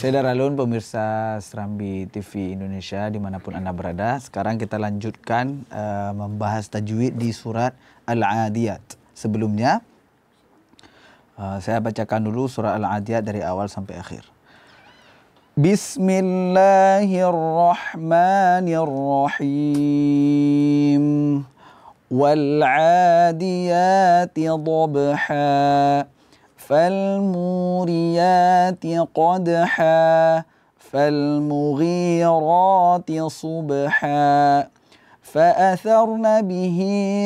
Saya Daralun, pemirsa Serambi TV Indonesia di mana pun Anda berada. Sekarang kita lanjutkan uh, membahas tajwid di surat Al-Adiyat. Sebelumnya, uh, saya bacakan dulu surat Al-Adiyat dari awal sampai akhir. Bismillahirrahmanirrahim. Wal-Adiyat dhabha. فالموريات قدحا فالمغيرات صبحا. فأثرن به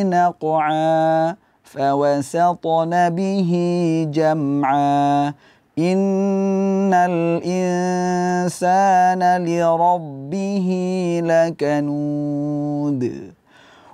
نقعا فوسطن به جمعا. إن الإنسان لربه لكنود.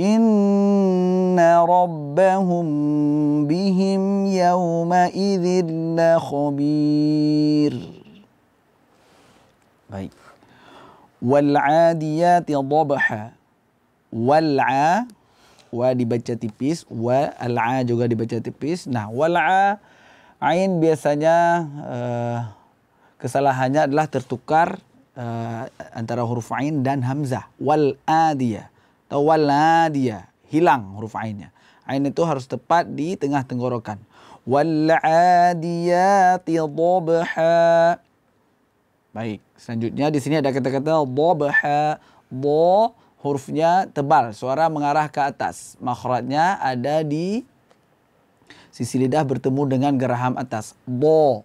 Inna rabbahum bihim yawma idzin khabir. Baik. Dhabha. Wal 'a wa dibaca tipis, wa al-'a juga dibaca tipis. Nah, wal 'a ain biasanya uh, kesalahannya adalah tertukar uh, antara huruf ain dan hamzah. Wal adiyah atau dia hilang huruf ainnya. Ain itu harus tepat di tengah tenggorokan. Wal'adiyati dhabha. Baik, selanjutnya di sini ada kata-kata dhabha. Bo hurufnya tebal, suara mengarah ke atas. Makhrajnya ada di sisi lidah bertemu dengan geraham atas. Bo.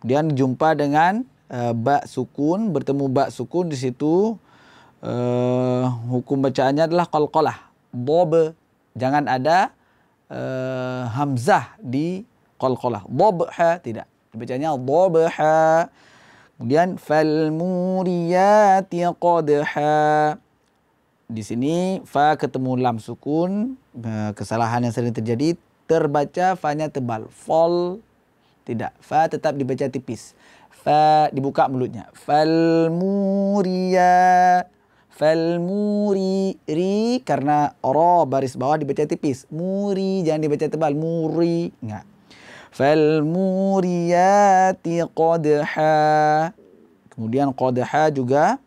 Kemudian jumpa dengan uh, ba sukun, bertemu ba sukun di situ uh, hukum bacaannya adalah qalqalah. Bob jangan ada uh, hamzah di qalqalah. Bobha tidak. Dibacanya bobha. Kemudian fal muriyati qadha. Di sini fa ketemu lam sukun, kesalahan yang sering terjadi terbaca fa-nya tebal. Fol tidak. Fa tetap dibaca tipis. Fa dibuka mulutnya. Fal muriyat Falmuri ri karena ro baris bawah dibaca tipis. Muri jangan dibaca tebal. Muri enggak. Falmuriyati qadha. Kemudian qadha juga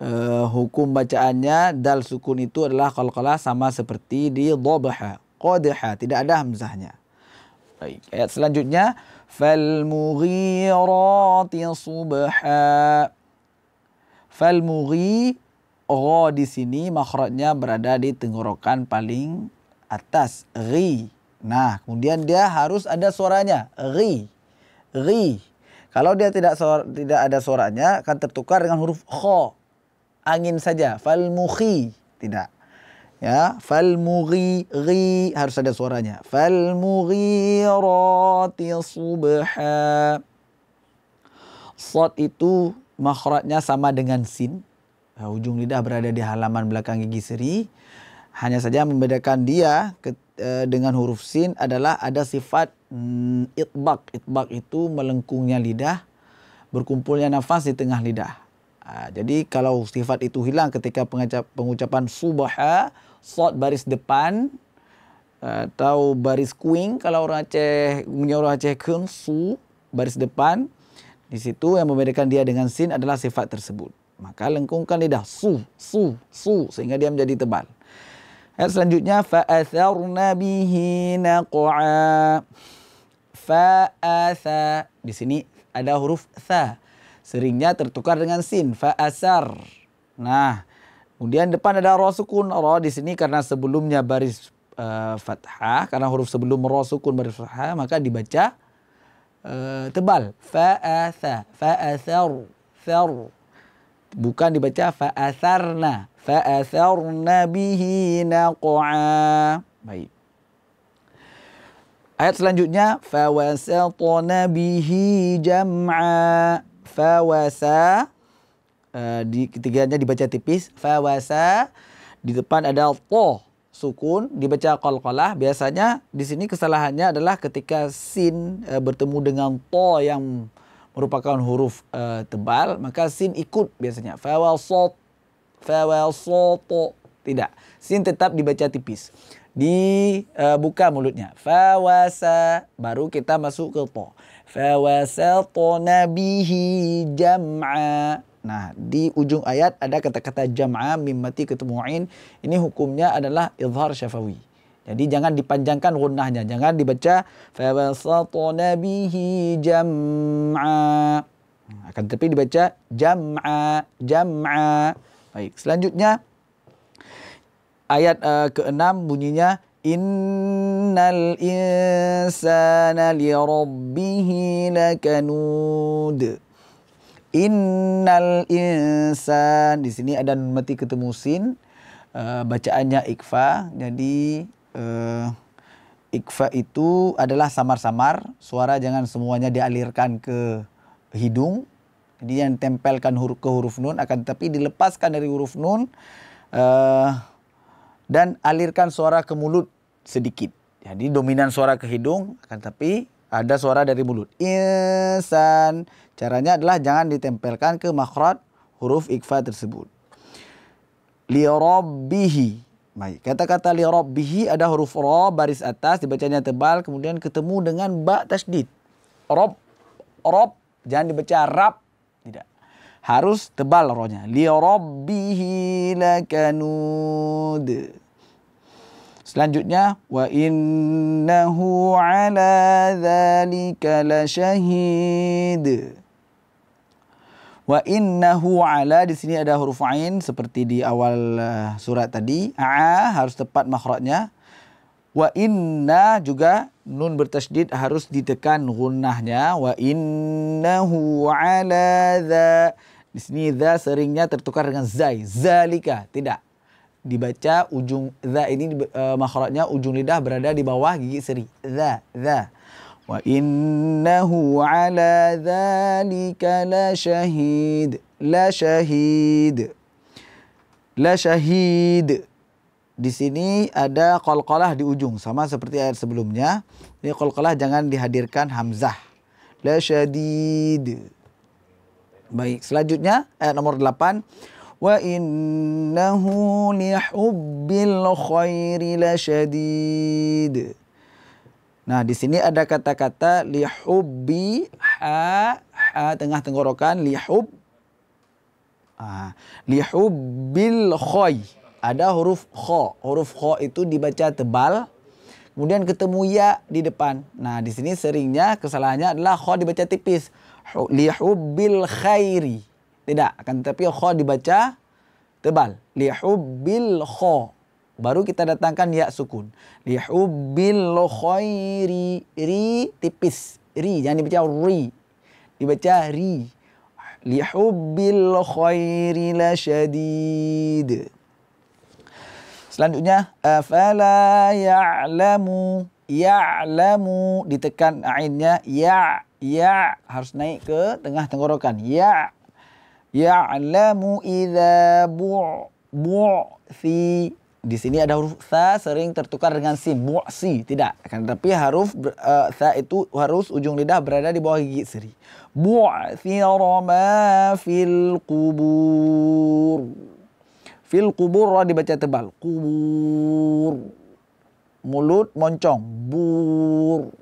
uh, hukum bacaannya dal sukun itu adalah qalqalah sama seperti di dhabha. Qadha tidak ada hamzahnya. Baik, ayat selanjutnya falmughirati subha. Fal mughi Ro di sini makhrajnya berada di tenggorokan paling atas. Ri. Nah, kemudian dia harus ada suaranya. Ri. Ri. Kalau dia tidak suara, tidak ada suaranya akan tertukar dengan huruf kho. Angin saja. Fal mughi. Tidak. Ya, fal mughi ri harus ada suaranya. Fal mughirati subha. Sot itu makhrajnya sama dengan sin. Uh, ujung lidah berada di halaman belakang gigi seri. Hanya saja membedakan dia ke, uh, dengan huruf sin adalah ada sifat mm, itbak. Itbak itu melengkungnya lidah, berkumpulnya nafas di tengah lidah. Uh, jadi kalau sifat itu hilang ketika pengucapan subaha, sod baris depan, atau baris kuing kalau orang Aceh orang Aceh kun su baris depan di situ yang membedakan dia dengan sin adalah sifat tersebut. Maka lengkungkan lidah su, su, su sehingga dia menjadi tebal. Ayat selanjutnya fa'atharna bihi naq'a. Fa'atha. Di sini ada huruf tha. Seringnya tertukar dengan sin, fa'asar. Nah, kemudian depan ada ro sukun. Ro di sini karena sebelumnya baris uh, fathah, karena huruf sebelum ro sukun baris fathah, maka dibaca tebal. Fa'atha, fa'athar, thar. Bukan dibaca fa'atharna. Fa'atharna bihi naq'a. Baik. Ayat selanjutnya fawasatna bihi jam'a. Fawasa uh, di ketiganya dibaca tipis. Fawasa di depan ada to sukun dibaca qalqalah. Biasanya di sini kesalahannya adalah ketika sin uh, bertemu dengan to yang merupakan huruf uh, tebal, maka sin ikut biasanya. Fawasat fawasat tidak. Sin tetap dibaca tipis. Dibuka uh, mulutnya. Fawasa baru kita masuk ke to. Fawasatna bihi jam'a. Nah, di ujung ayat ada kata-kata jam'a mim mati ketemu ain. Ini hukumnya adalah izhar syafawi. Jadi jangan dipanjangkan gunnahnya, jangan dibaca fawasatna bihi jam'a. Akan tetapi dibaca jam'a, jam'a. Baik, selanjutnya ayat uh, ke-6 bunyinya Innal insana li rabbihi lakanud. Innal insan di sini ada mati ketemu sin. Uh, bacaannya ikfa. Jadi uh, ikfa itu adalah samar-samar. Suara jangan semuanya dialirkan ke hidung. Jadi yang tempelkan huruf ke huruf nun akan tapi dilepaskan dari huruf nun uh, dan alirkan suara ke mulut sedikit. Jadi dominan suara ke hidung, akan tapi ada suara dari mulut. Insan. Caranya adalah jangan ditempelkan ke makhraj huruf ikfa tersebut. Li rabbihi. Baik, kata-kata li rabbihi ada huruf ra baris atas dibacanya tebal kemudian ketemu dengan ba tasdid. Rob rob jangan dibaca rab tidak. Harus tebal rohnya. Li rabbihi lakanud. Selanjutnya wa innahu ala dzalika lasyahid. Wa innahu ala di sini ada huruf ain seperti di awal uh, surat tadi. A harus tepat makhrajnya. Wa inna juga nun bertasydid harus ditekan gunnahnya. Wa innahu ala dza. Di sini dza seringnya tertukar dengan zai. Zalika. Tidak dibaca ujung za ini uh, makhrajnya ujung lidah berada di bawah gigi seri. Za, za. Wa innahu ala dzalika la syahid. La syahid. La syahid. Di sini ada qalqalah di ujung sama seperti ayat sebelumnya. Ini qalqalah jangan dihadirkan hamzah. La syadid. Baik, selanjutnya ayat nomor 8 innahu lihubbil khairi lasyadid. Nah, di sini ada kata-kata lihubbi ha ha tengah tenggorokan lihub ah, lihubbil khoy. Ada huruf kho. Huruf kho itu dibaca tebal. Kemudian ketemu ya di depan. Nah, di sini seringnya kesalahannya adalah kho dibaca tipis. Lihubbil khairi. Tidak, akan tetapi kho dibaca tebal. Lihubbil kho. Baru kita datangkan ya sukun. Lihubbil khairi. Ri tipis. Ri, jangan dibaca ri. Dibaca ri. Lihubbil khairi la syadid. Selanjutnya, afala ya'lamu ya'lamu ditekan ainnya ya ya harus naik ke tengah tenggorokan ya ya'lamu idza bu' bu'si di sini ada huruf sa sering tertukar dengan sin bu'si tidak. Akan tetapi huruf uh, sa itu harus ujung lidah berada di bawah gigi seri. Bu'si ma fil kubur fil kubur dibaca tebal. Kubur mulut moncong. Bur.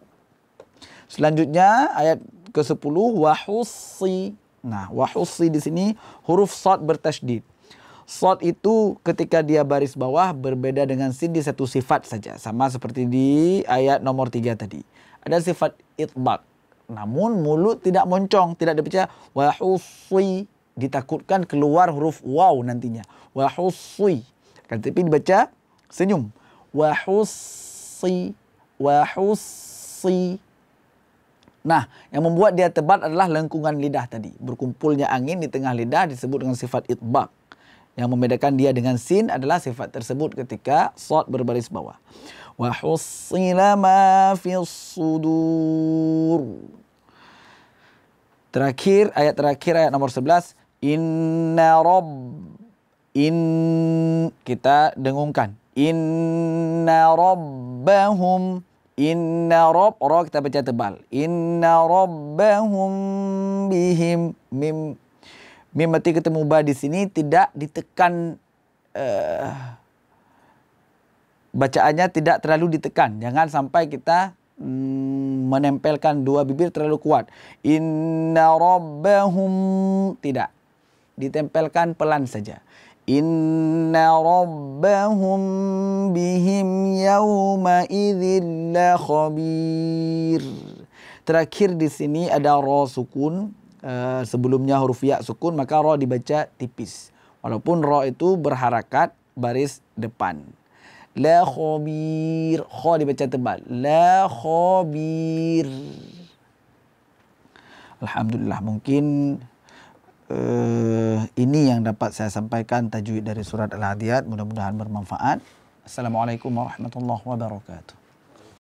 Selanjutnya ayat ke-10 wahussi Nah, wahussi di sini huruf sod bertasydid. Sod itu ketika dia baris bawah berbeda dengan sin di satu sifat saja. Sama seperti di ayat nomor tiga tadi. Ada sifat itbak. Namun mulut tidak moncong, tidak dibaca wahussi. Ditakutkan keluar huruf waw nantinya. Wahussi. Tapi dibaca senyum. Wahussi. Wahussi. Nah, yang membuat dia tebal adalah lengkungan lidah tadi. Berkumpulnya angin di tengah lidah disebut dengan sifat itbaq. Yang membedakan dia dengan sin adalah sifat tersebut ketika sod berbaris bawah. Wa hussila ma sudur. Terakhir, ayat terakhir ayat nomor 11. Inna rabb in kita dengungkan. Inna rabbahum Inna rabb ra kita baca tebal. Inna rabbahum bihim mim mim mati ketemu ba di sini tidak ditekan uh, bacaannya tidak terlalu ditekan. Jangan sampai kita Hmm, menempelkan dua bibir terlalu kuat. Inna rabbahum tidak. Ditempelkan pelan saja. Inna rabbahum bihim yawma idzin la khabir. Terakhir di sini ada ra sukun. Uh, sebelumnya huruf ya sukun maka ra dibaca tipis. Walaupun ra itu berharakat baris depan. La khabir. Kha dibaca tebal. La khabir. Alhamdulillah mungkin uh, ini yang dapat saya sampaikan tajwid dari surat Al-Hadiyat. Mudah-mudahan bermanfaat. Assalamualaikum warahmatullahi wabarakatuh.